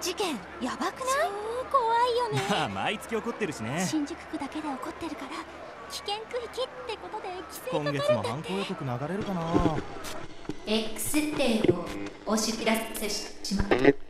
事件やばくない？超怖いよね。まあ毎月起こってるしね。新宿区だけで起こってるから危険区域ってことで規制か今かるんだ月も犯行予告流れるかな？X デーをお知らせします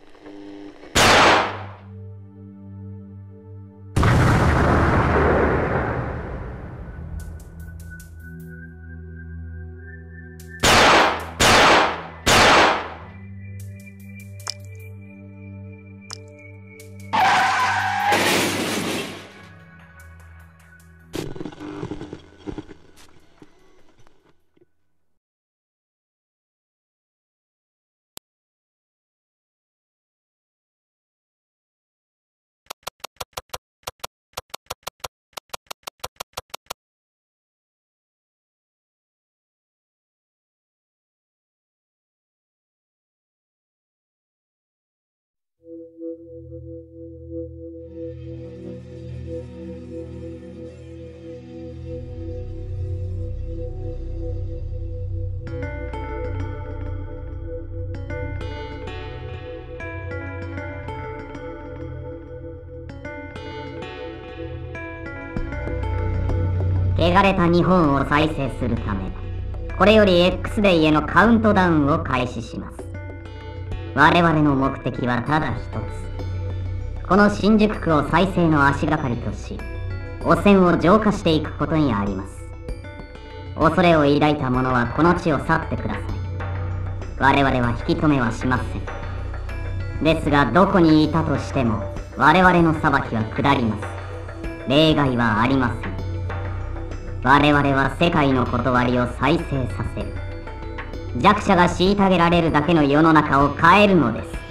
汚れた日本を再生するためこれより X デイへのカウントダウンを開始します。我々の目的はただ一つ。この新宿区を再生の足がかりとし汚染を浄化していくことにあります。恐れを抱いた者はこの地を去ってください。我々は引き止めはしません。ですがどこにいたとしても我々の裁きは下ります。例外はありません。我々は世界の断りを再生させる。弱者が虐げられるだけの世の中を変えるのです。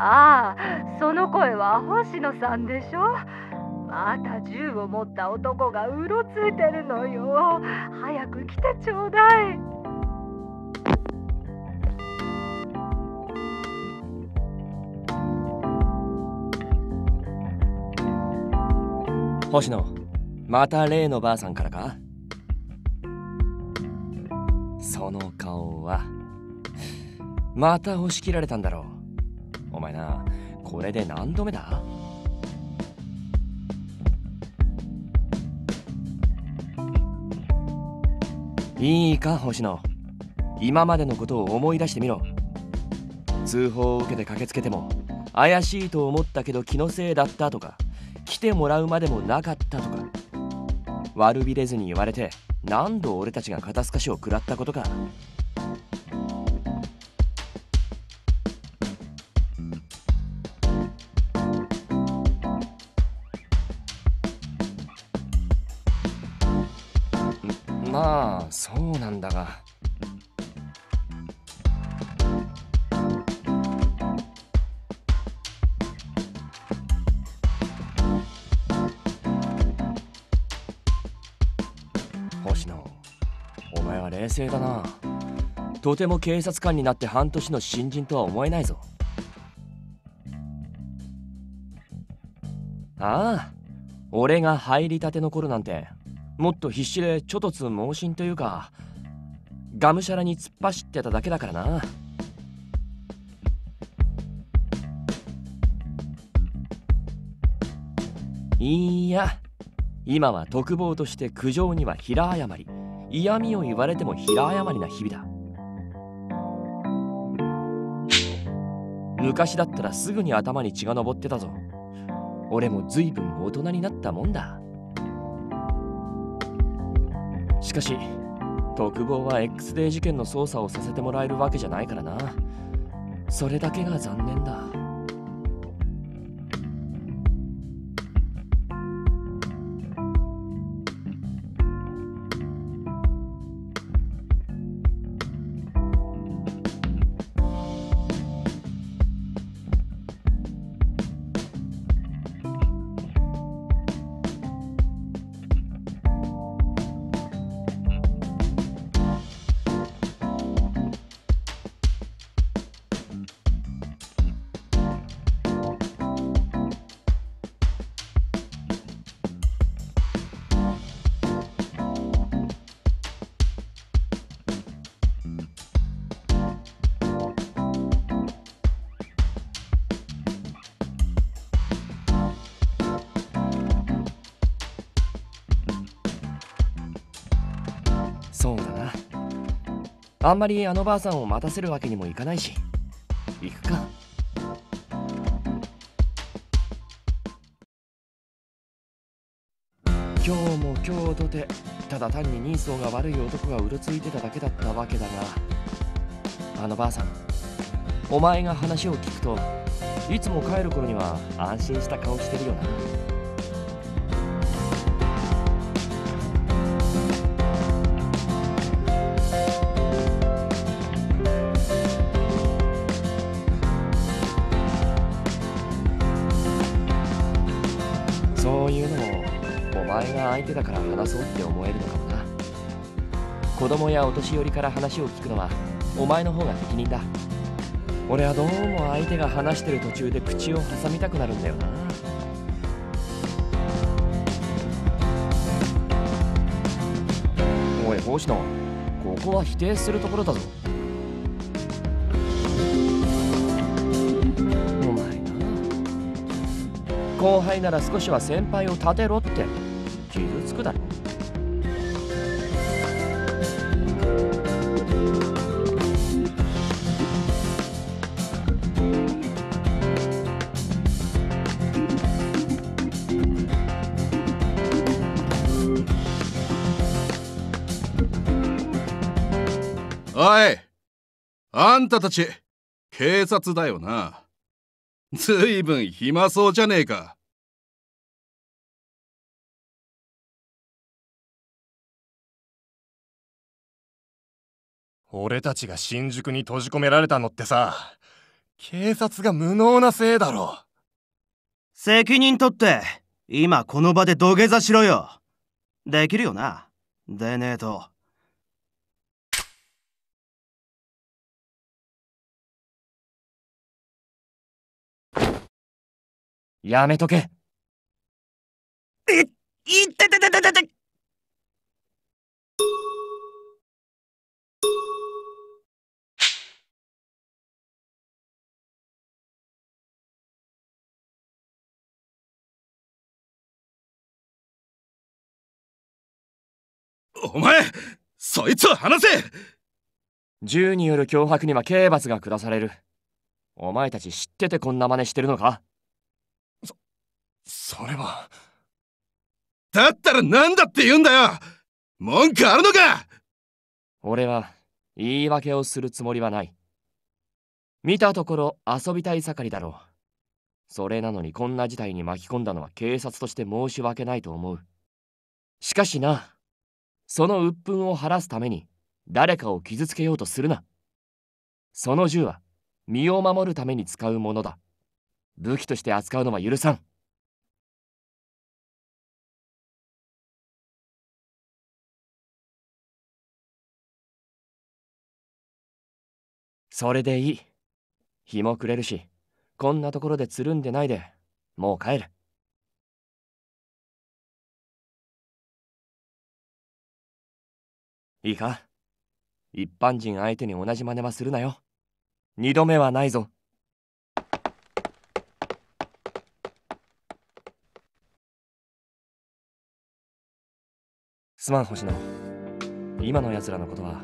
ああその声は星野さんでしょ？また銃を持った男がうろついてるのよ。早く来てちょうだい。星野また例のばあさんからか？その顔はまた押し切られたんだろう。お前なこれで何度目だ？いいか星野。今までのことを思い出してみろ。通報を受けて駆けつけても怪しいと思ったけど気のせいだったとか来てもらうまでもなかったとか悪びれずに言われて何度俺たちが肩透かしを食らったことか。とても警察官になって半年の新人とは思えないぞ。ああ俺が入りたての頃なんてもっと必死でちょとつ猛進というかがむしゃらに突っ走ってただけだからな。いや今は特防として苦情には平謝り。嫌味を言われても平謝りな日々だ。昔だったらすぐに頭に血が上ってたぞ。俺も随分大人になったもんだ。しかし特防は X デー事件の捜査をさせてもらえるわけじゃないからな。それだけが残念だ。あんまりあのばあさんを待たせるわけにもいかないし。行くか。今日も今日とてただ単に人相が悪い男がうろついてただけだったわけだがあのばあさんお前が話を聞くといつも帰る頃には安心した顔してるよな。手だから話そうって思えるのかもな。子供やお年寄りから話を聞くのはお前の方が適任だ。俺はどうも相手が話してる途中で口を挟みたくなるんだよな。おい星野ここは否定するところだぞ。お前な。後輩なら少しは先輩を立てろって。傷つくだろおいあんたたち警察だよな。ずいぶん暇そうじゃねえか。俺たちが新宿に閉じ込められたのってさ警察が無能なせいだろ。責任取って今この場で土下座しろよ。できるよなでねえと。やめとけ。いいっててててててお前そいつを離せ！銃による脅迫には刑罰が下される。お前たち知っててこんな真似してるのか？それは。だったら何だって言うんだよ！文句あるのか！俺は言い訳をするつもりはない。見たところ遊びたい盛りだろう。それなのにこんな事態に巻き込んだのは警察として申し訳ないと思う。しかしなその鬱憤を晴らすために誰かを傷つけようとするな。その銃は身を守るために使うものだ。武器として扱うのは許さん。それでいい。日も暮れるしこんなところでつるんでないでもう帰る。いいか？一般人相手に同じ真似はするなよ。二度目はないぞ。すまん星野。今の奴らのことは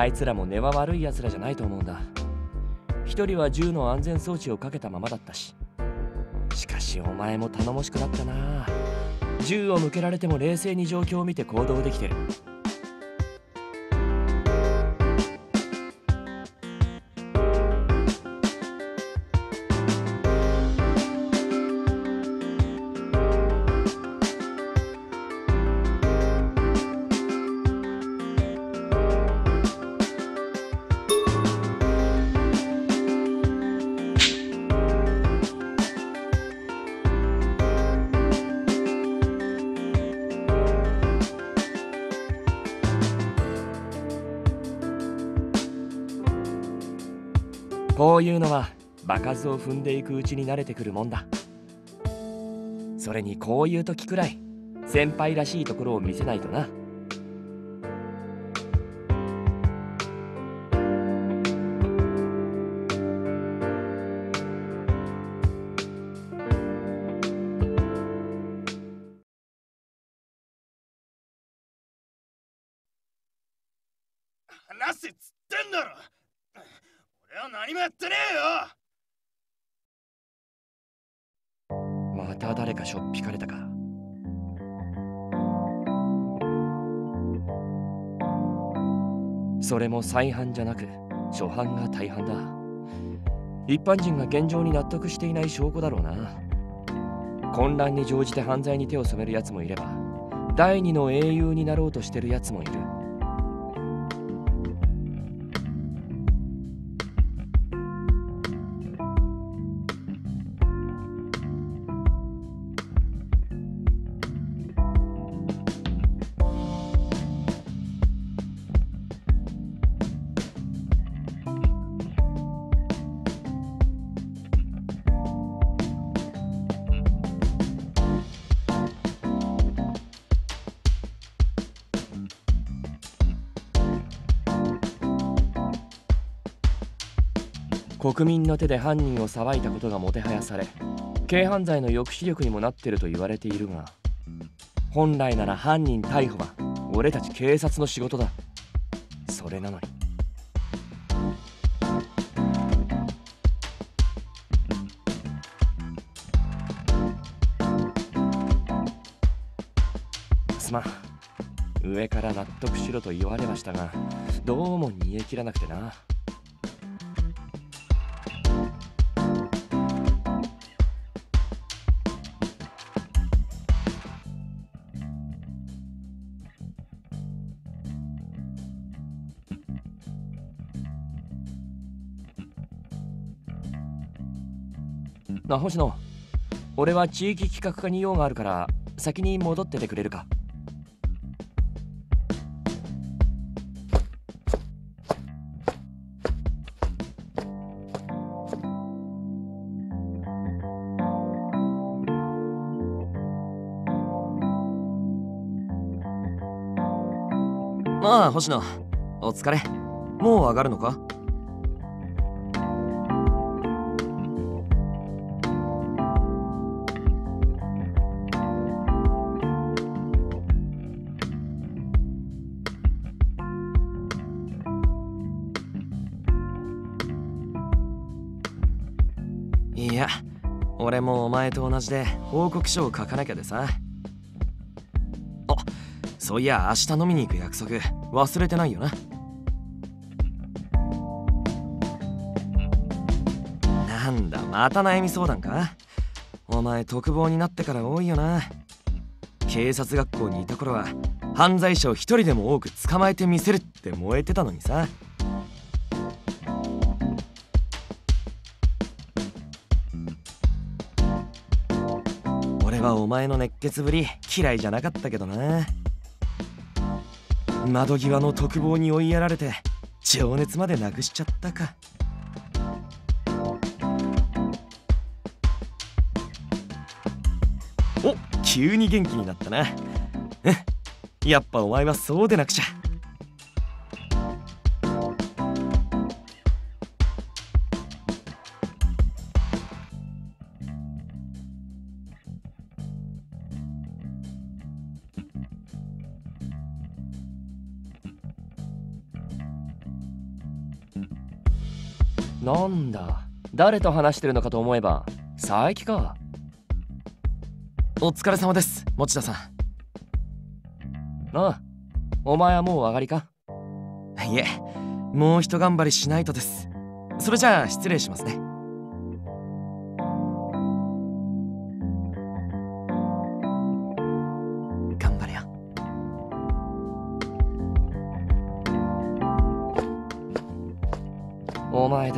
あいつらも根は悪い奴らじゃないと思うんだ。一人は銃の安全装置をかけたままだったし。しかしお前も頼もしくなったな。銃を向けられても冷静に状況を見て行動できてる。こういうのは場数を踏んでいくうちに慣れてくるもんだ。それにこういう時くらい先輩らしいところを見せないとな。も再犯じゃなく初犯が大半だ。一般人が現状に納得していない証拠だろうな。混乱に乗じて犯罪に手を染めるやつもいれば第二の英雄になろうとしてるやつもいる。国民の手で犯人を裁いたことがもてはやされ軽犯罪の抑止力にもなってると言われているが本来なら犯人逮捕は俺たち警察の仕事だ。それなのに。すまん。上から納得しろと言われましたがどうも煮え切らなくてな。な星野俺は地域企画課に用があるから先に戻っててくれるか。ああ星野お疲れ。もう上がるのか？前と同じで報告書を書かなきゃでさ。あそういや明日飲みに行く約束。忘れてないよな。なんだまた悩み相談か？お前特防になってから多いよな。警察学校にいた頃は犯罪者を一人でも多く捕まえてみせるって燃えてたのにさ。俺はお前の熱血ぶり嫌いじゃなかったけどな。窓際の特防に追いやられて情熱までなくしちゃったか。お急に元気になったな。うんやっぱお前はそうでなくちゃ。誰と話してるのかと思えば佐伯か。お疲れ様です持田さん。ああお前はもう上がりか？いえもう一頑張りしないとです。それじゃあ失礼しますね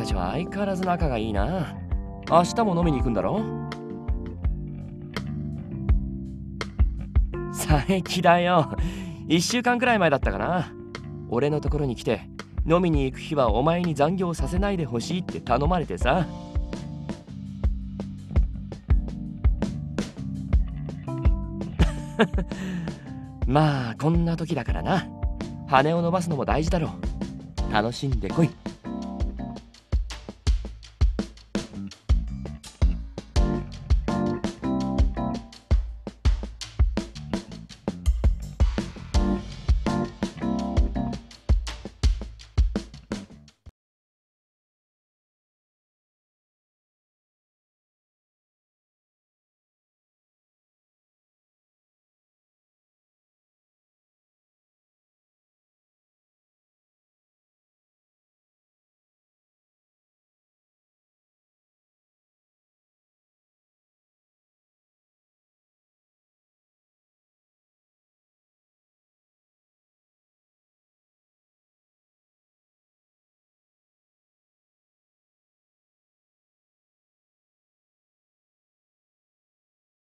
たちは相変わらず仲がいいな。明日も飲みに行くんだろ？佐伯だよ。1週間くらい前だったかな。俺のところに来て飲みに行く日はお前に残業させないでほしいって頼まれてさ。まあこんな時だからな。羽を伸ばすのも大事だろう。楽しんでこい。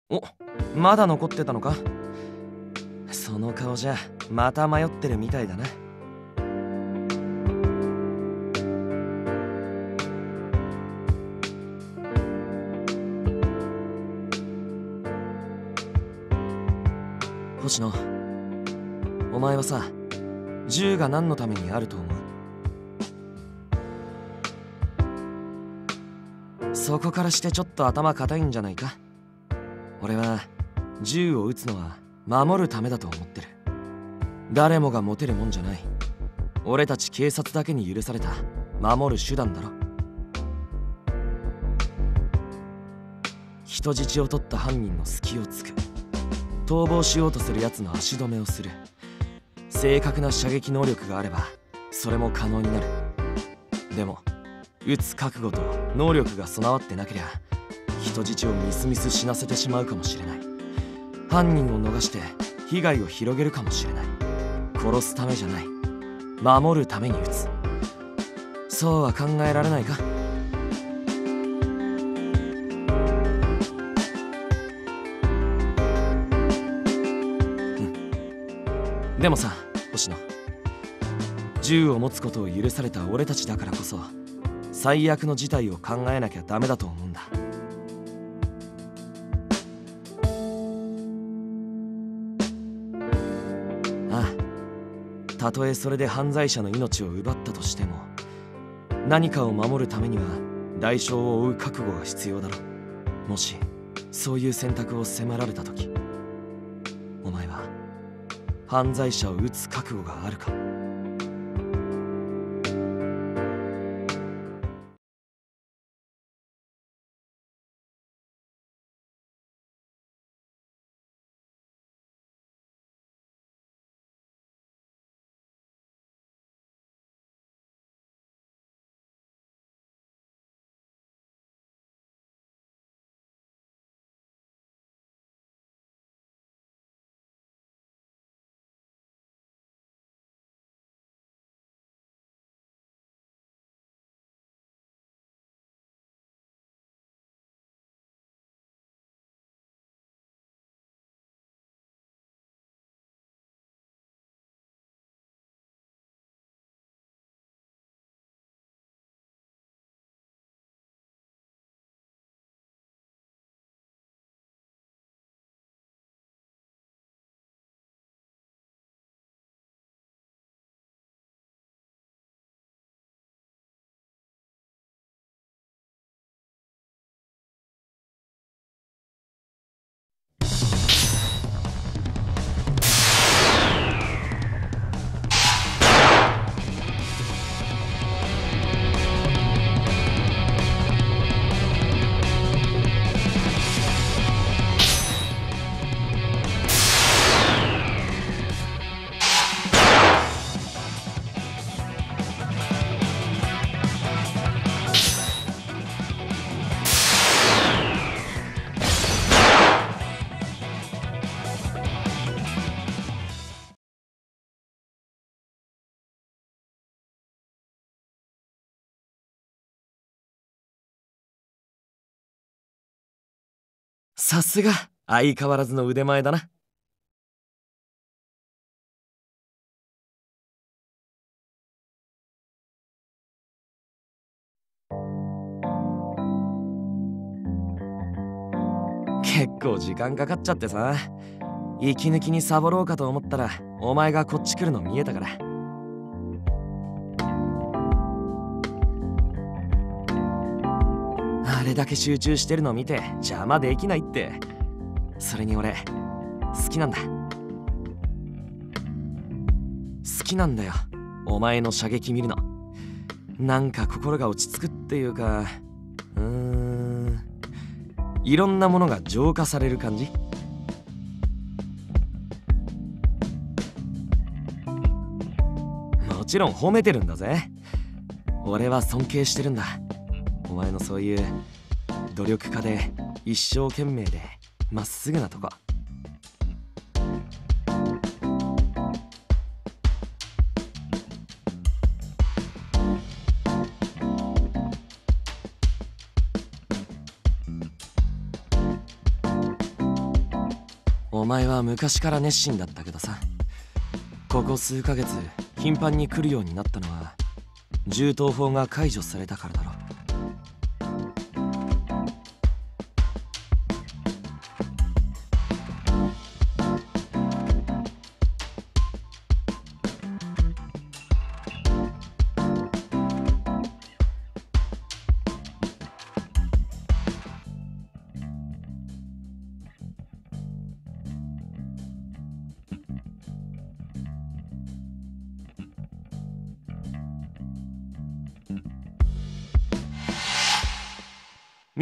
おまだ残ってたのか？その顔じゃまた迷ってるみたいだな。星野お前はさ銃が何のためにあると思う？そこからしてちょっと頭固いんじゃないか？俺は銃を撃つのは守るためだと思ってる。誰もが持てるもんじゃない。俺たち警察だけに許された。守る手段だろ。人質を取った犯人の隙をつく。逃亡しようとする奴の足止めをする。正確な射撃能力があればそれも可能になる。でも撃つ覚悟と能力が備わってなけりゃ人質をミスミス死なせてしまうかもしれない。犯人を逃して被害を広げるかもしれない。殺すためじゃない。守るために撃つ。そうは考えられないか？うん。でもさ星野。銃を持つことを許された俺たちだからこそ最悪の事態を考えなきゃダメだと思うんだ。たとえそれで犯罪者の命を奪ったとしても何かを守るためには代償を負う覚悟が必要だろもしそういう選択を迫られた時お前は犯罪者を撃つ覚悟があるか？さすが。相変わらずの腕前だな。結構時間かかっちゃってさ。息抜きにサボろうかと思ったらお前がこっち来るの見えたから。れだけ集中してるの見て邪魔できないって。それに俺好きなんだ。好きなんだよ。お前の射撃見るの。なんか心が落ち着くっていうかうーん。いろんなものが浄化される感じ。もちろん褒めてるんだぜ。俺は尊敬してるんだ。お前のそういう努力家で一生懸命でまっすぐなとこ。お前は昔から熱心だったけどさここ数ヶ月頻繁に来るようになったのは銃刀法が解除されたからだろ。う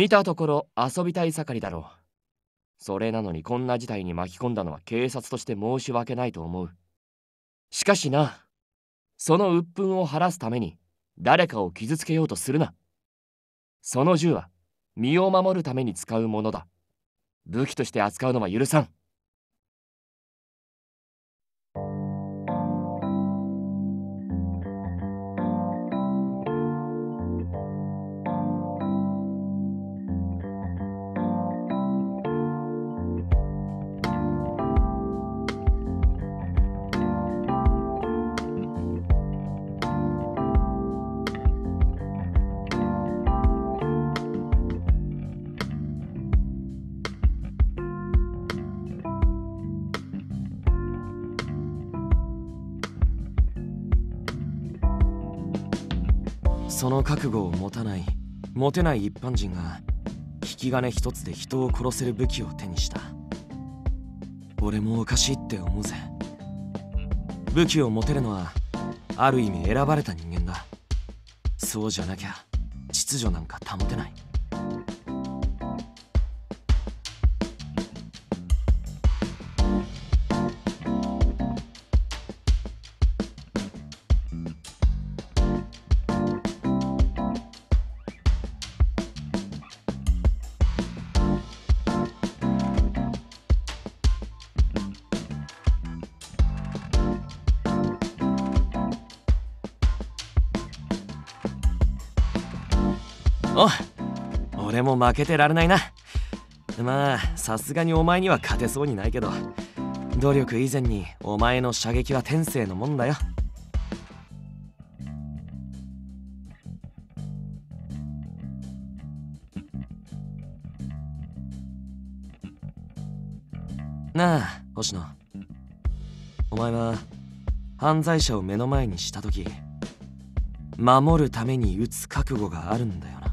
見たところ遊びたい盛りだろう。それなのにこんな事態に巻き込んだのは警察として申し訳ないと思う。しかしなその鬱憤を晴らすために誰かを傷つけようとするな。その銃は身を守るために使うものだ。武器として扱うのは許さん。その覚悟を持たない持てない一般人が引き金一つで人を殺せる武器を手にした。俺もおかしいって思うぜ。武器を持てるのはある意味選ばれた人間だ。そうじゃなきゃ秩序なんか保てない。負けてられないな。まあさすがにお前には勝てそうにないけど努力以前にお前の射撃は天性のもんだよ。なあ星野。お前は犯罪者を目の前にした時守るために撃つ覚悟があるんだよな。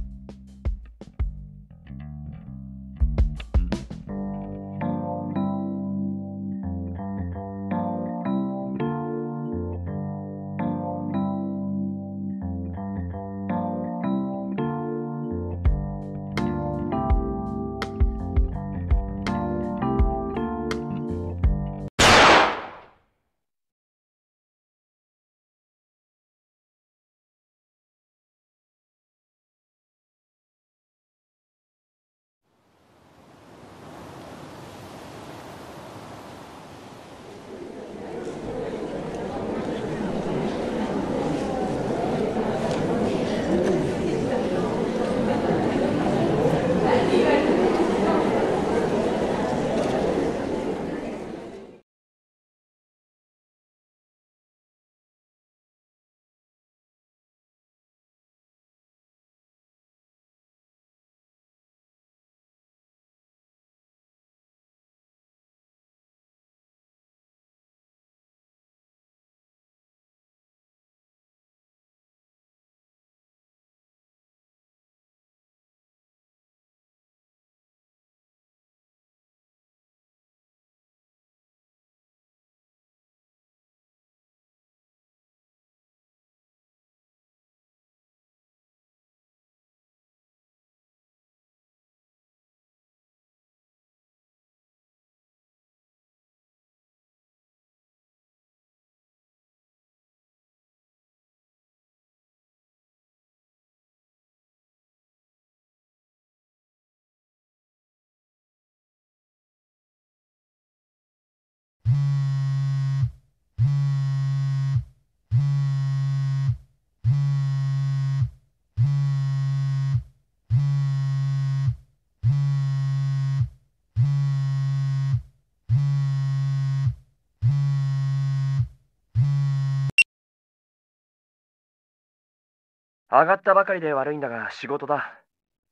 上がったばかりで悪いんだが仕事だ。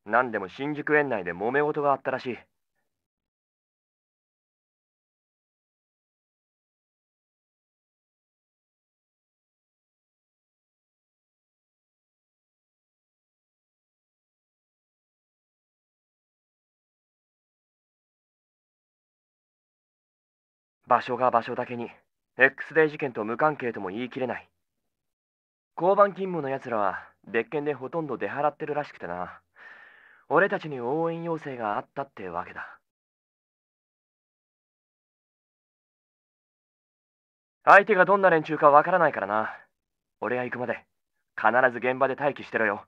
何でも新宿園内で揉め事があったらしい。場所が場所だけに X デー事件と無関係とも言い切れない。交番勤務のやつらは別件でほとんど出払ってるらしくてな。俺たちに応援要請があったってわけだ。相手がどんな連中かわからないからな。俺が行くまで必ず現場で待機してろよ。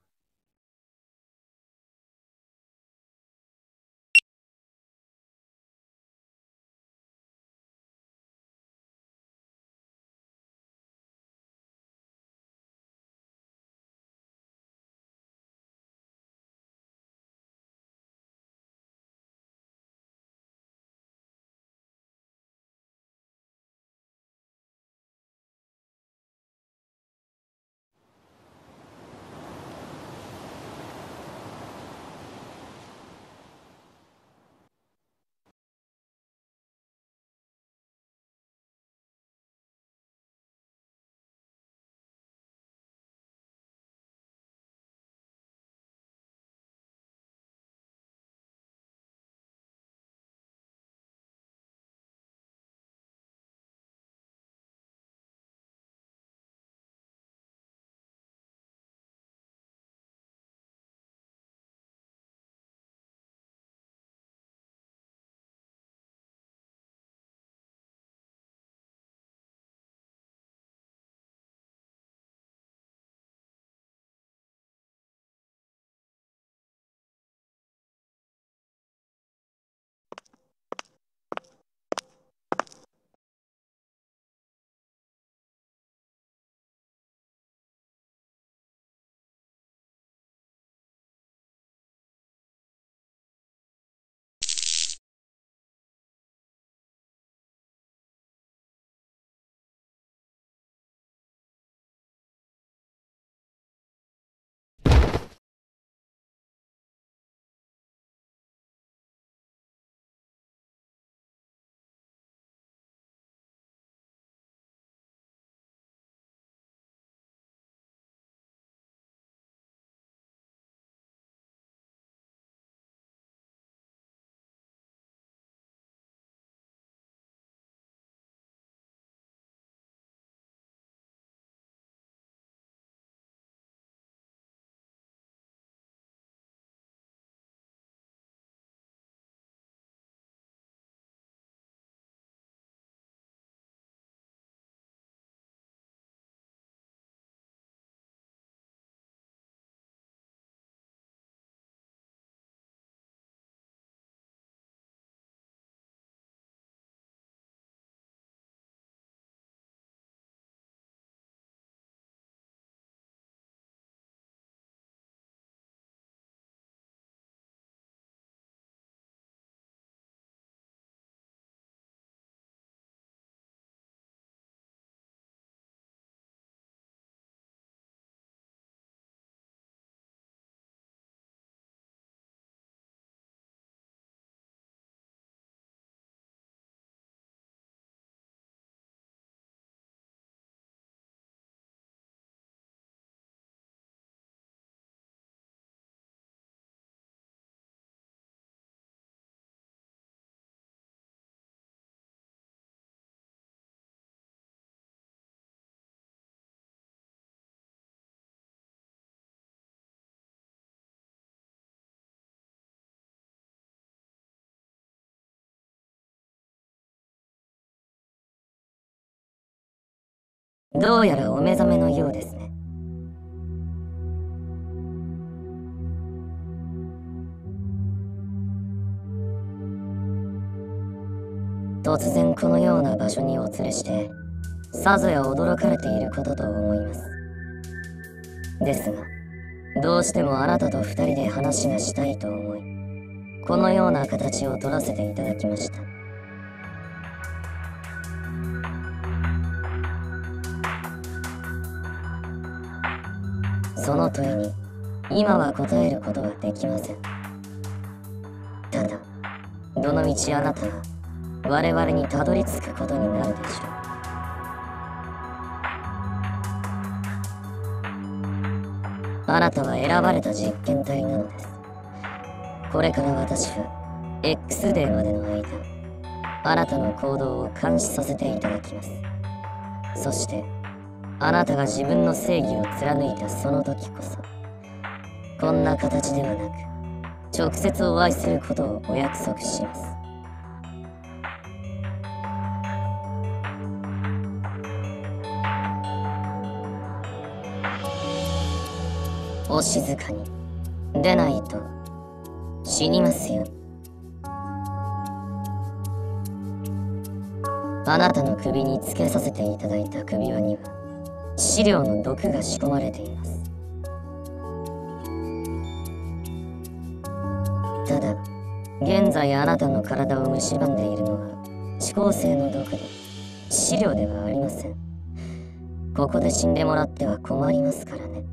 どうやらお目覚めのようですね。突然このような場所にお連れして、さぞや驚かれていることと思います。ですが、どうしてもあなたと二人で話がしたいと思い、このような形を取らせていただきました。その問いに今は答えることはできません。ただどのみちあなたは我々にたどり着くことになるでしょう。あなたは選ばれた実験体なのです。これから私は X デーまでの間あなたの行動を監視させていただきます。そしてあなたが自分の正義を貫いたその時こそこんな形ではなく直接お会いすることをお約束します。お静かに。出ないと死にますよ。あなたの首につけさせていただいた首輪には資料の毒が仕込まれています。ただ現在あなたの体を蝕んでいるのは指向性の毒で資料ではありません。ここで死んでもらっては困りますからね。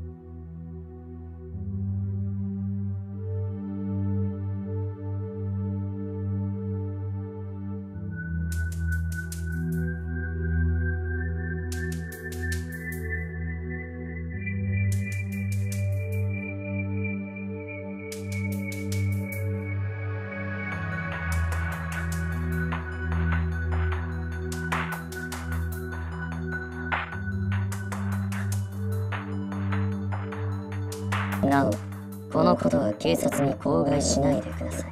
察に口外しないでください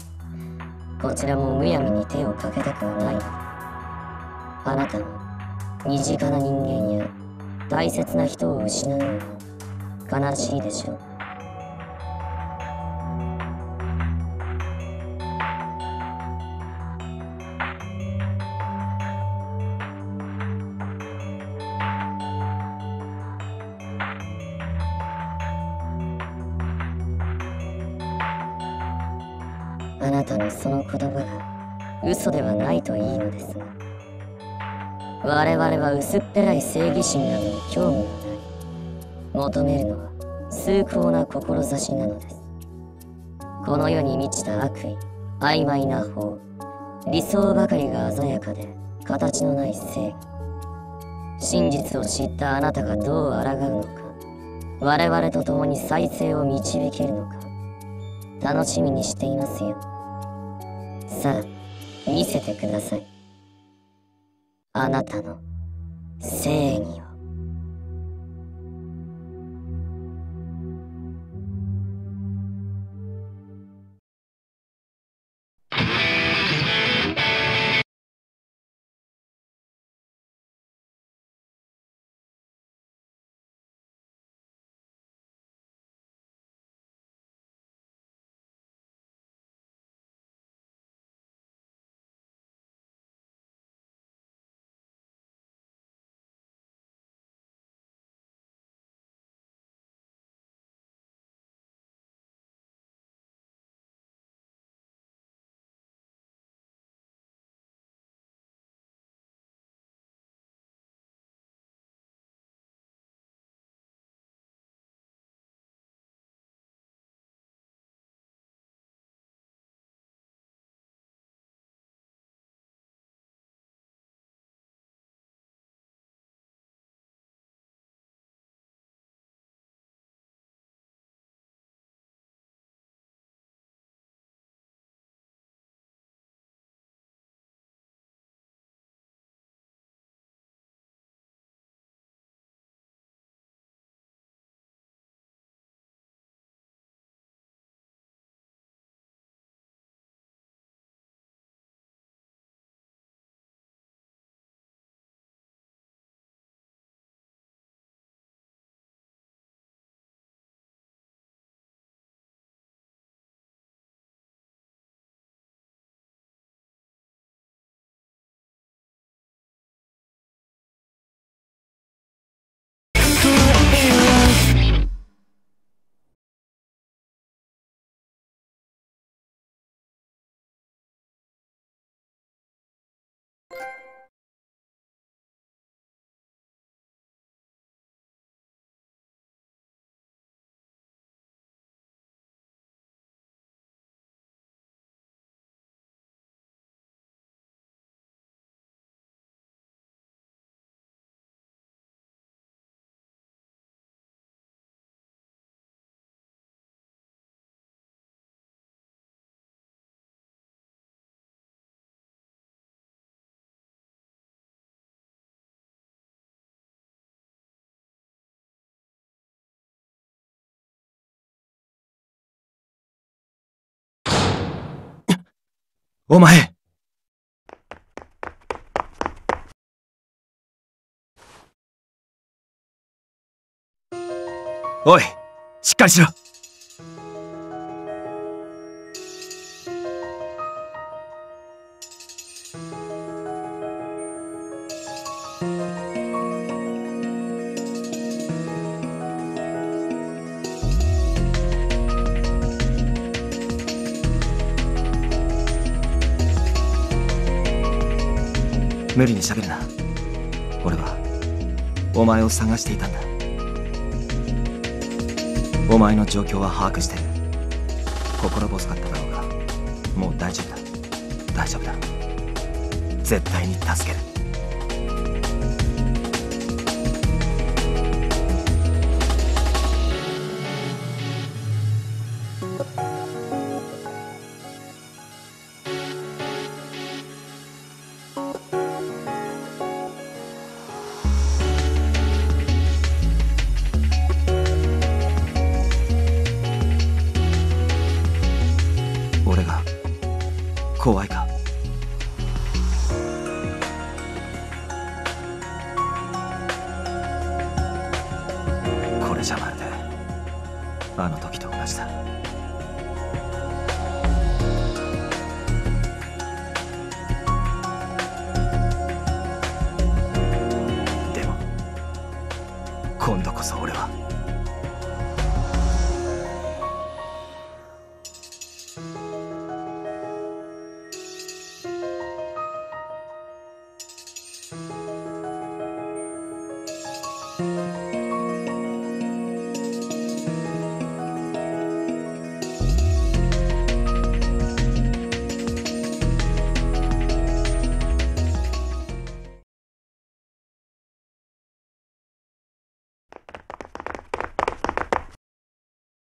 こちらもむやみに手をかけたくはないのあなたも身近な人間や大切な人を失うのは悲しいでしょうは薄っぺらい正義心などに興味はない求めるのは崇高な志なのですこの世に満ちた悪意曖昧な法理想ばかりが鮮やかで形のない正義真実を知ったあなたがどう抗うのか我々と共に再生を導けるのか楽しみにしていますよさあ見せてくださいあなたの正お前。おいしっかりしろ。無理に喋るな。俺はお前を探していたんだ。お前の状況は把握してる。心細かっただろうがもう大丈夫だ。大丈夫だ。絶対に助ける。俺じゃまるであの時と同じだ。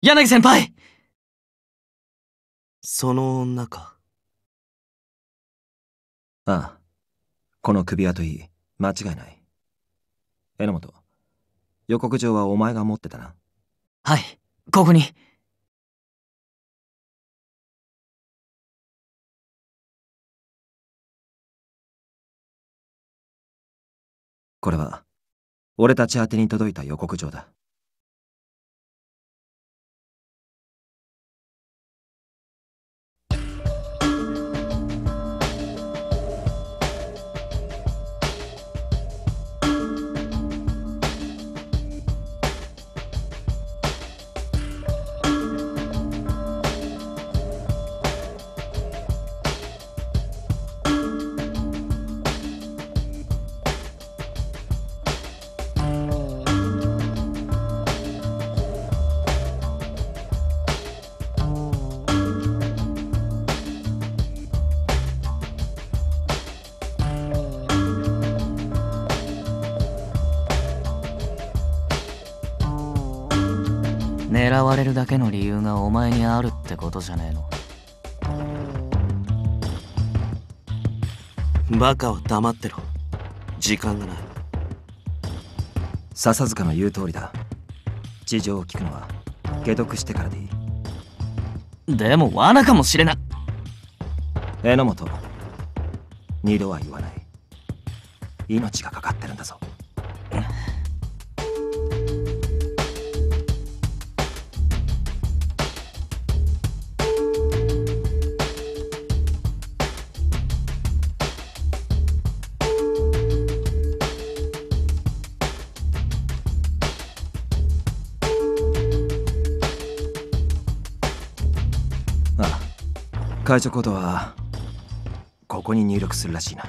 柳先輩。その女か。ああ。この首輪といい。間違いない。榎本。予告状はお前が持ってたな。はい、ここに。これは俺たち宛てに届いた予告状だ狙われるだけの理由がお前にあるってことじゃねえの。バカは黙ってろ。時間がない。笹塚の言う通りだ。事情を聞くのは解読してからでいい。でも罠かもしれない。榎本二度は言わない。命がかかってるんだぞ解除コードはここに入力するらしいな。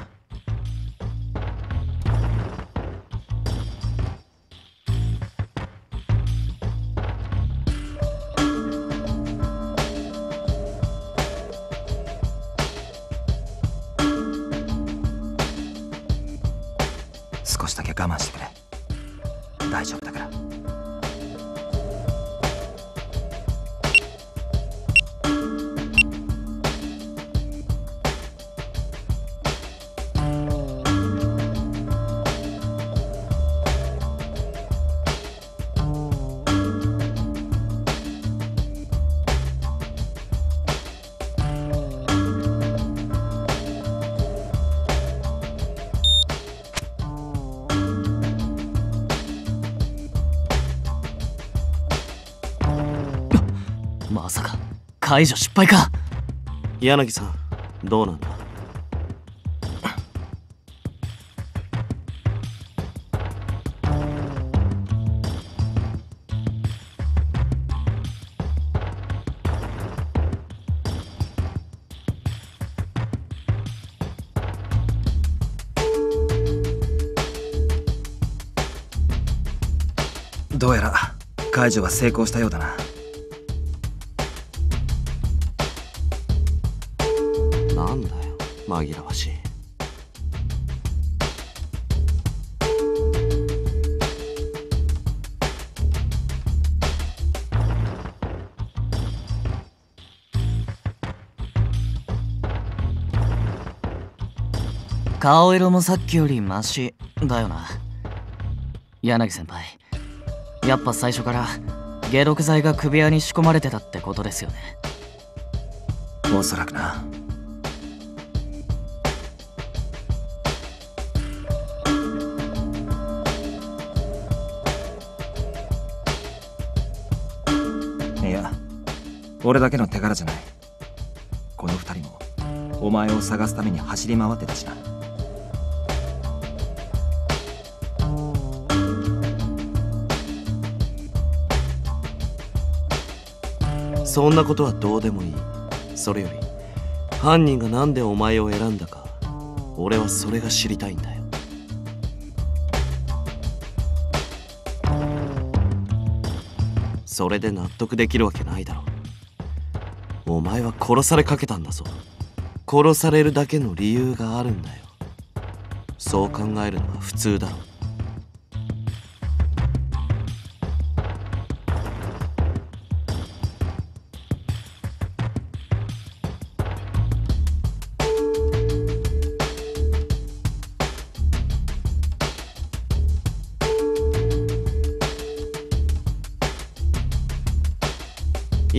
まさか解除失敗か。柳さんどうなんだ？どうやら解除は成功したようだな紛らわしい。顔色もさっきよりマシだよな。柳先輩やっぱ最初から解毒剤が首輪に仕込まれてたってことですよね。おそらくな。俺だけの手柄じゃない。この二人もお前を探すために走り回ってたしな。そんなことはどうでもいい。それより犯人が何でお前を選んだか俺はそれが知りたいんだよ。それで納得できるわけないだろお前は殺されかけたんだぞ。殺されるだけの理由があるんだよ。そう考えるのは普通だろ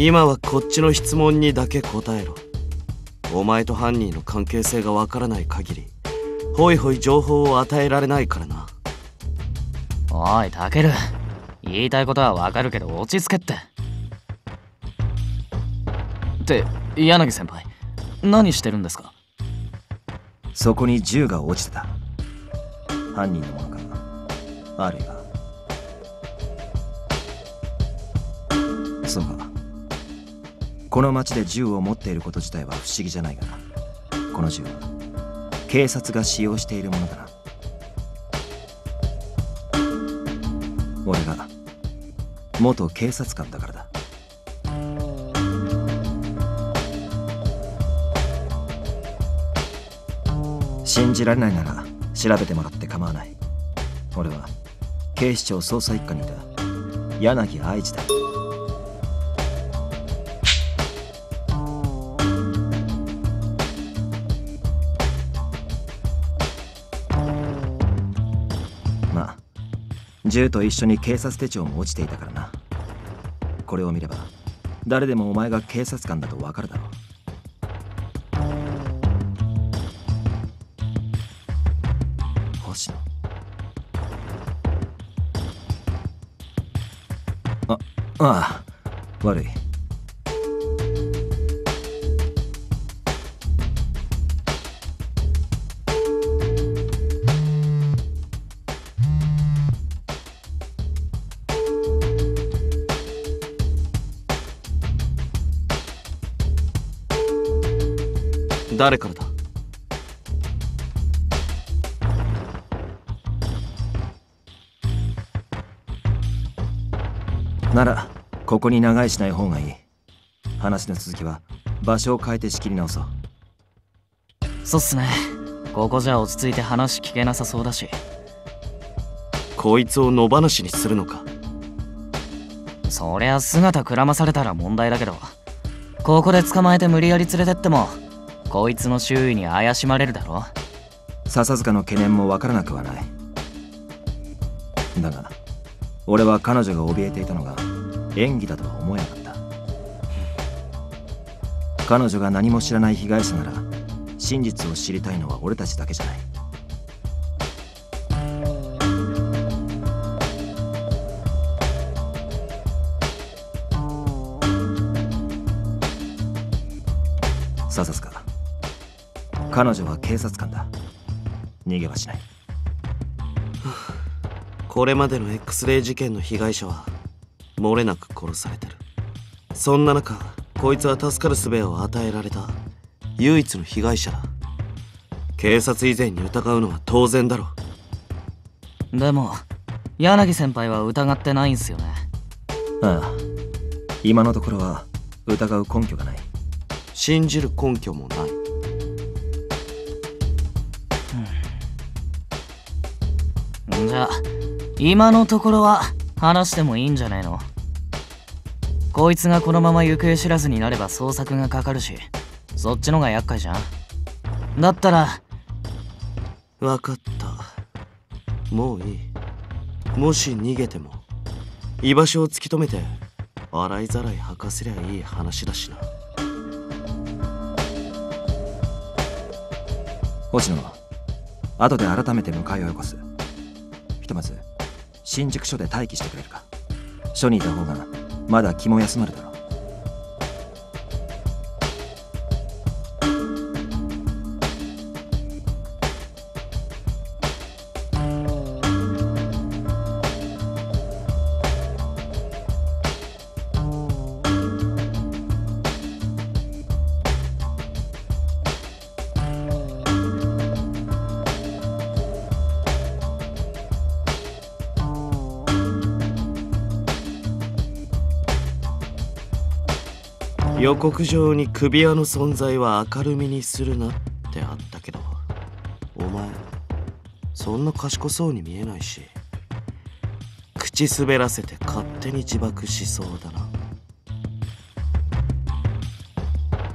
今はこっちの質問にだけ答えろ。お前と犯人の関係性がわからない限りホイホイ情報を与えられないからな。おいタケル言いたいことはわかるけど落ち着けって。って柳先輩何してるんですか？そこに銃が落ちてた。犯人のものかあるいは。そうかこの町で銃を持っていること自体は不思議じゃないがこの銃は警察が使用しているものだな。俺が元警察官だからだ。信じられないなら調べてもらって構わない。俺は警視庁捜査一課にいた。柳愛知だ。銃と一緒に警察手帳も落ちていたからな。これを見れば誰でもお前が警察官だとわかるだろう。星野。あああ悪い。誰からだ？ならここに長居しない方がいい。話の続きは場所を変えて仕切り直そう。そうっすね。ここじゃ落ち着いて話聞けなさそうだし。こいつを野放しにするのか？そりゃ姿くらまされたら問題だけど。ここで捕まえて無理やり連れてってもこいつの周囲に怪しまれるだろ？笹塚の懸念もわからなくはない。だが俺は彼女が怯えていたのが演技だとは思えなかった。彼女が何も知らない被害者なら真実を知りたいのは俺たちだけじゃない。彼女は警察官だ。逃げはしない。これまでの X レイ事件の被害者は漏れなく殺されてる。そんな中こいつは助かる術を与えられた唯一の被害者だ。警察以前に疑うのは当然だろでも柳先輩は疑ってないんすよね。ああ。今のところは疑う根拠がない。信じる根拠もないじゃあ今のところは話してもいいんじゃねえの？こいつがこのまま行方知らずになれば捜索がかかるしそっちのが厄介じゃん。だったら分かった。もういい。もし逃げても居場所を突き止めて洗いざらい吐かせりゃいい話だしな。星野後で改めて迎えをよこすまず新宿署で待機してくれるか。署にいた方がまだ気も休まるだろ予告状に首輪の存在は明るみにするなってあったけどお前そんな賢そうに見えないし口滑らせて勝手に自爆しそうだな。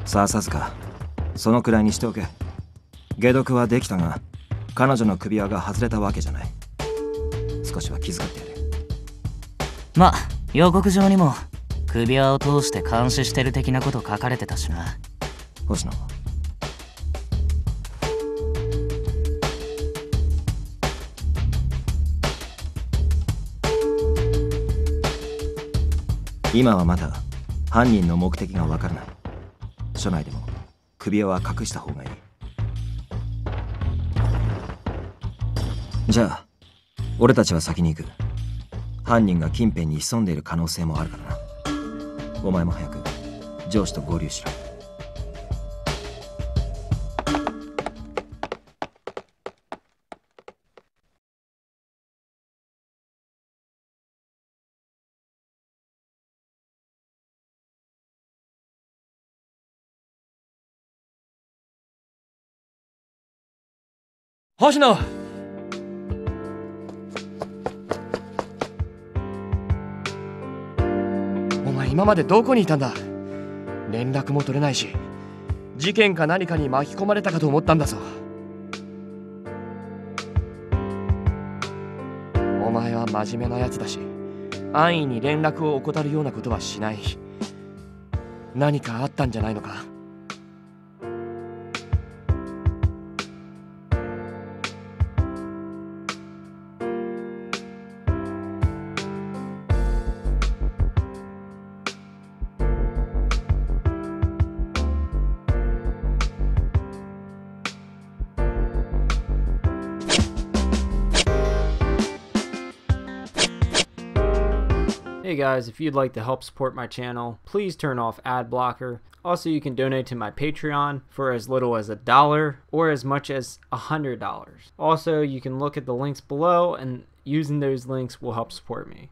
さあ笹塚そのくらいにしておけ。解毒はできたが彼女の首輪が外れたわけじゃない。少しは気遣ってやるま予告状にも首輪を通して監視してる的なこと書かれてたしな。星野。今はまだ犯人の目的がわからない。署内でも首輪は隠した方がいい。じゃあ俺たちは先に行く。犯人が近辺に潜んでいる可能性もあるからな。お前も早く上司と合流しろ。星野。今までどこにいたんだ？連絡も取れないし事件か何かに巻き込まれたかと思ったんだぞ。お前は真面目なやつだし安易に連絡を怠るようなことはしない。何かあったんじゃないのか？Guys, if you'd like to help support my channel, please turn off ad blocker. Also, you can donate to my Patreon for as little as a dollar or as much as a hundred dollars. Also, you can look at the links below and using those links will help support me.